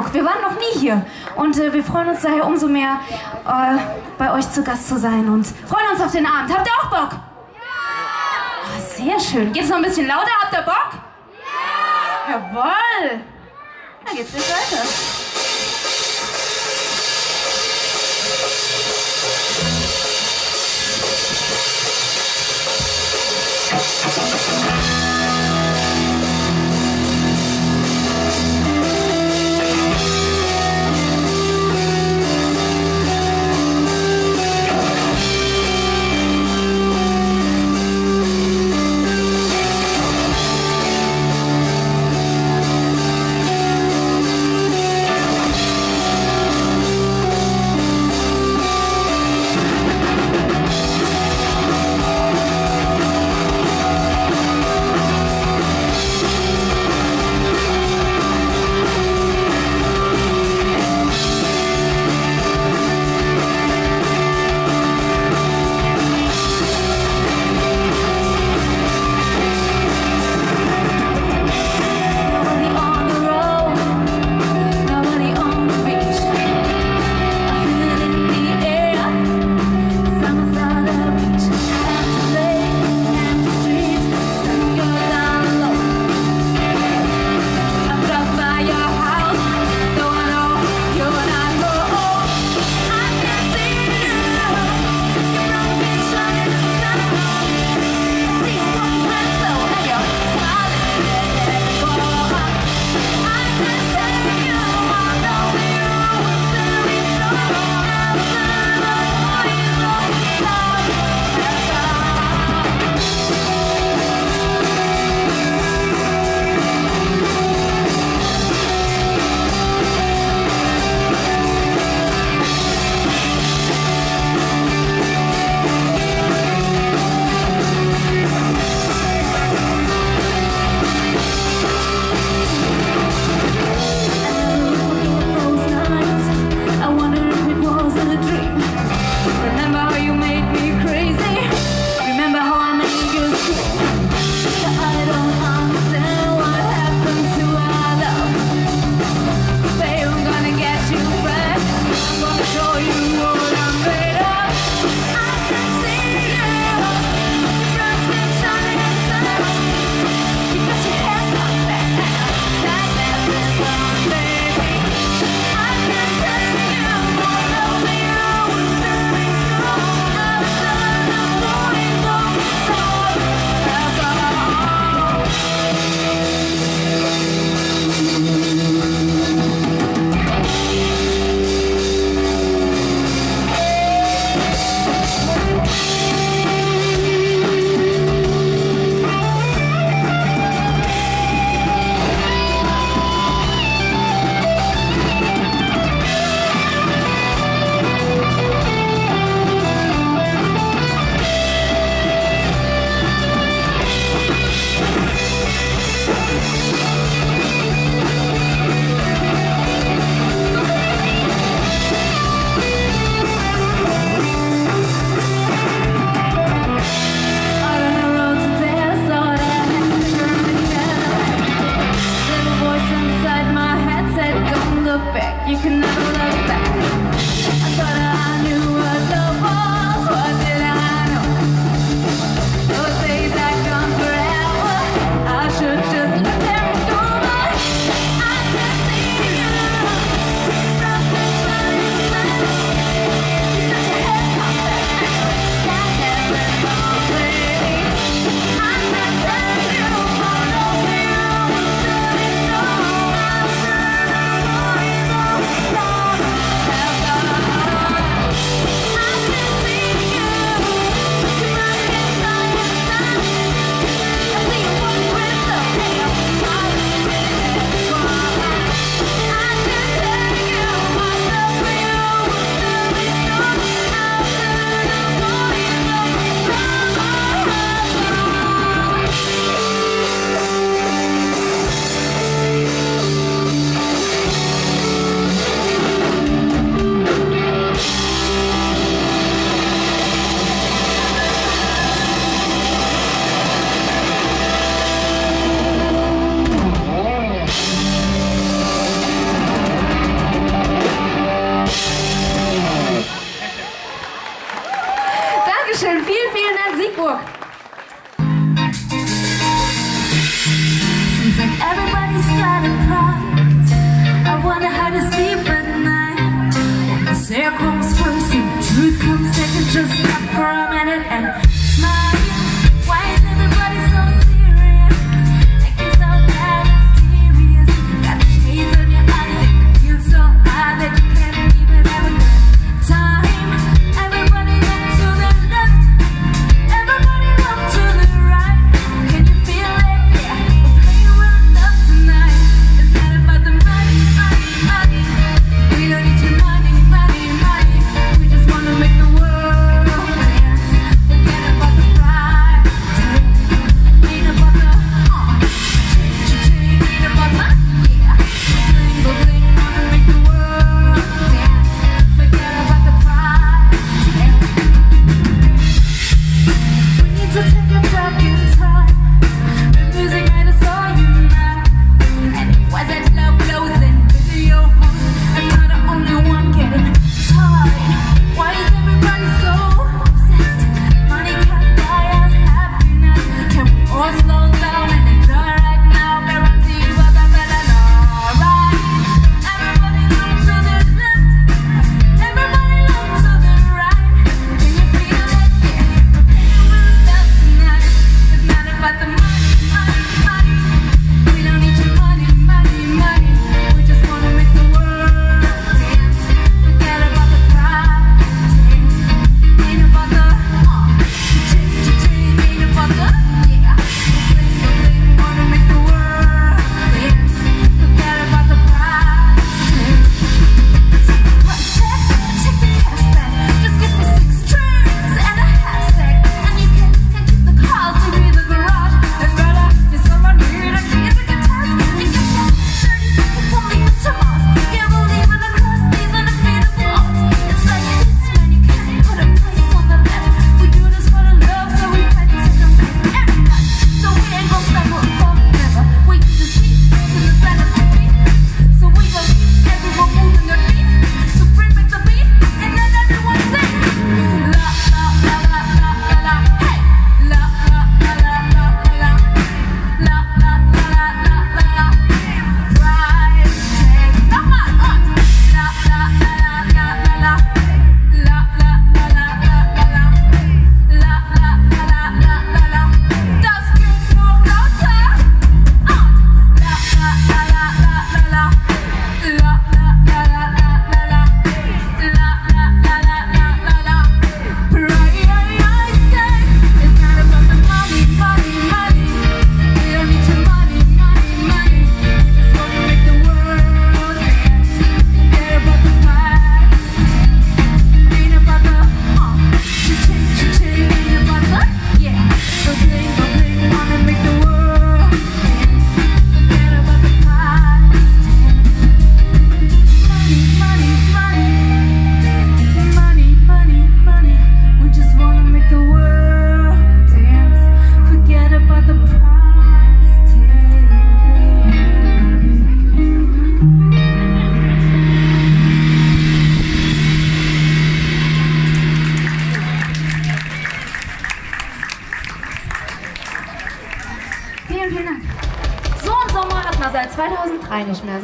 Hamburg. Wir waren noch nie hier und äh, wir freuen uns daher umso mehr, äh, bei euch zu Gast zu sein und freuen uns auf den Abend. Habt ihr auch Bock? Ja! Oh, sehr schön. Geht's noch ein bisschen lauter? Habt ihr Bock? Ja! Jawoll! Dann geht's nicht weiter.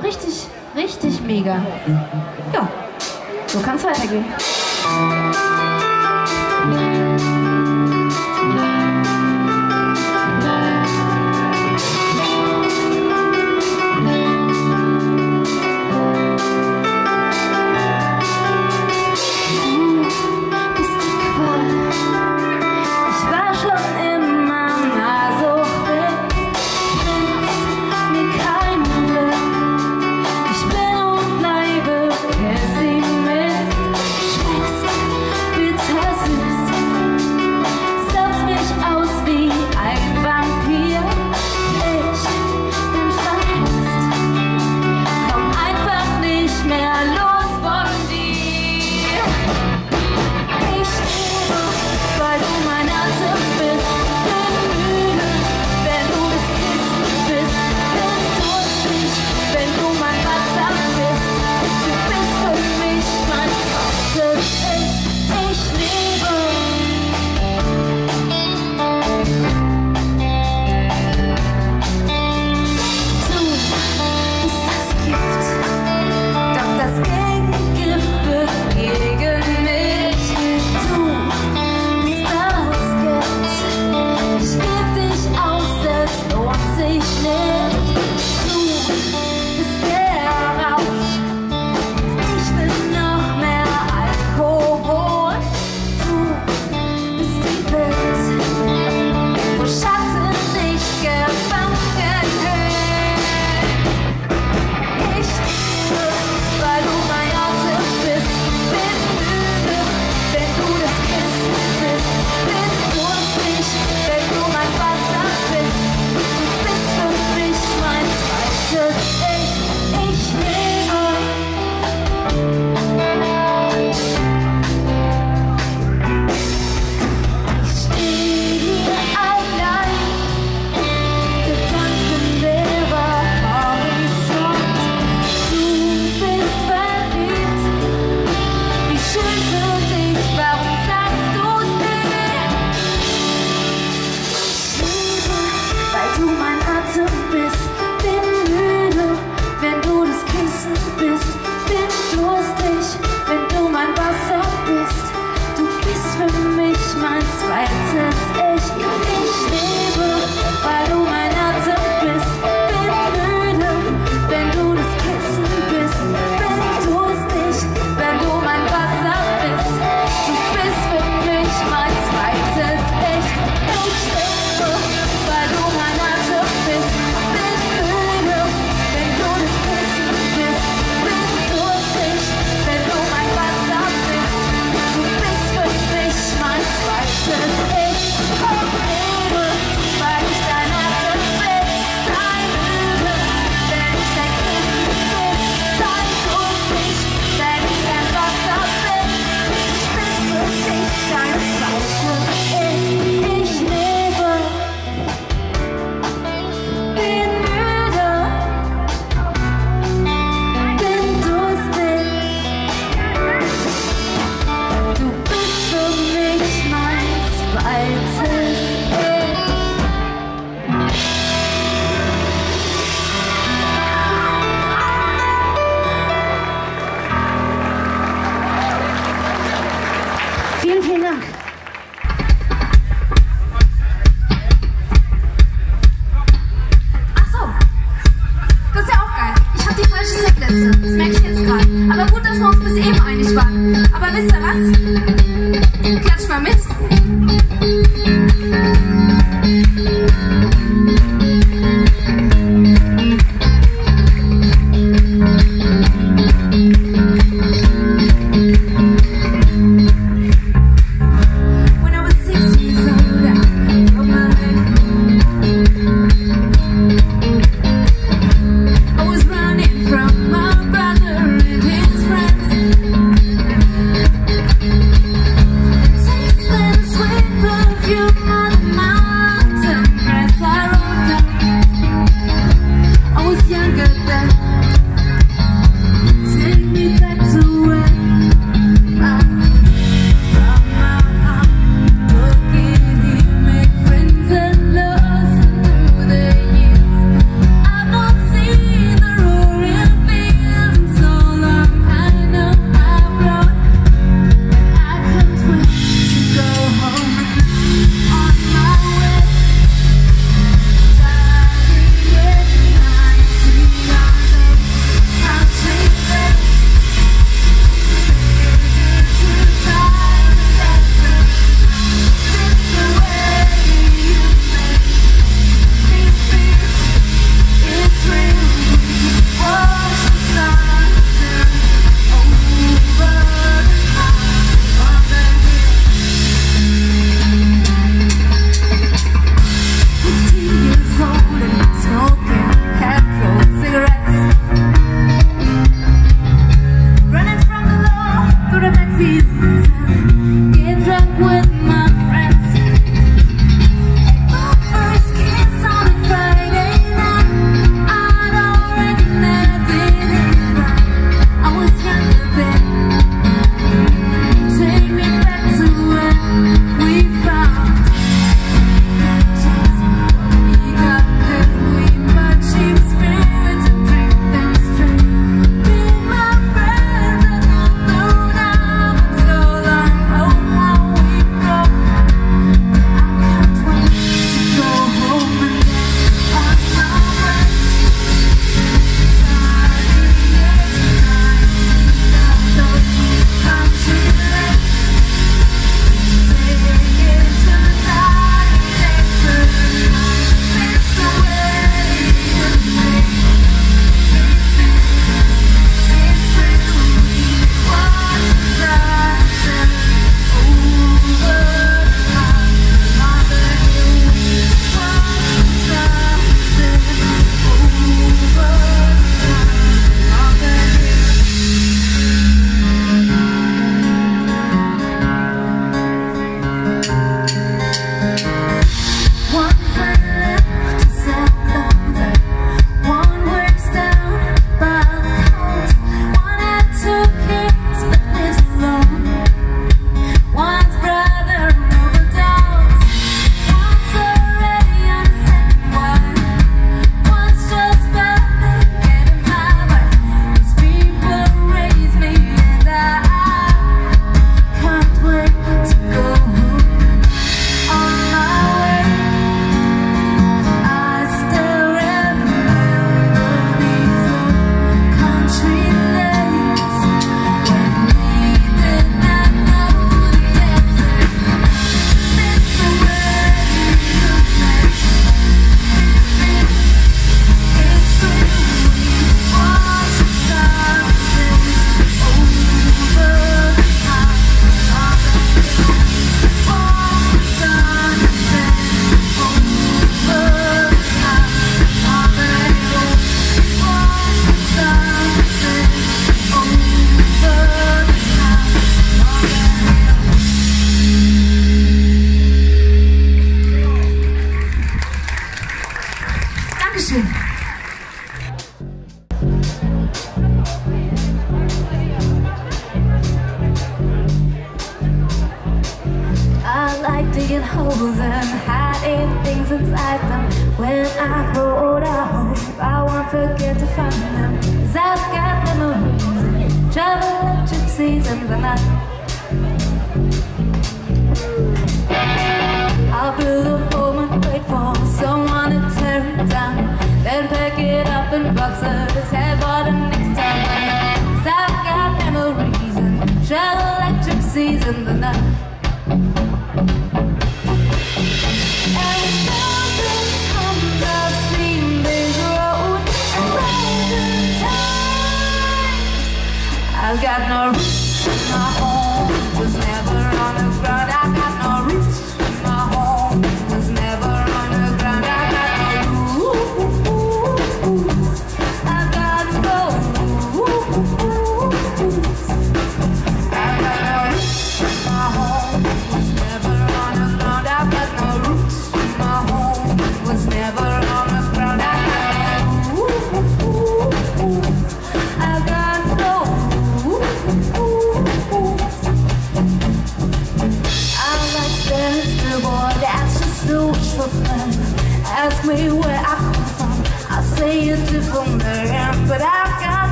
Aber seit 2003 nicht mehr. So richtig, richtig mega. Ja, so kann es weitergehen.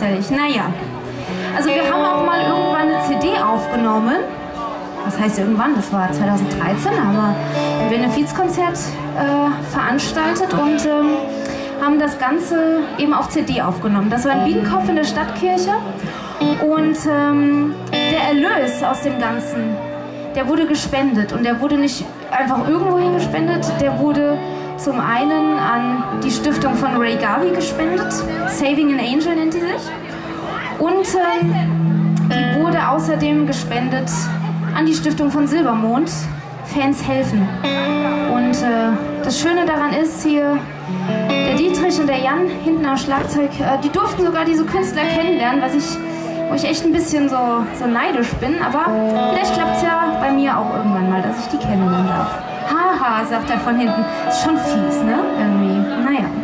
fürchterlich. Naja. Also wir haben auch mal irgendwann eine CD aufgenommen. Was heißt irgendwann? Das war 2013, aber ein Benefizkonzert äh, veranstaltet und ähm, haben das Ganze eben auf CD aufgenommen. Das war ein Bienenkopf in der Stadtkirche und ähm, der Erlös aus dem Ganzen, der wurde gespendet und der wurde nicht einfach irgendwo hingespendet, der wurde zum einen an die Stiftung von Ray Garvey gespendet, Saving an Angel nennt sie sich, und äh, die wurde außerdem gespendet an die Stiftung von Silbermond, Fans helfen. Und äh, das Schöne daran ist hier, der Dietrich und der Jan hinten am Schlagzeug, äh, die durften sogar diese Künstler kennenlernen, was ich, wo ich echt ein bisschen so, so neidisch bin. Aber vielleicht klappt es ja bei mir auch irgendwann mal, dass ich die kennenlernen darf. Haha, sagt er von hinten. Ist schon fies, ne? Irgendwie. Naja.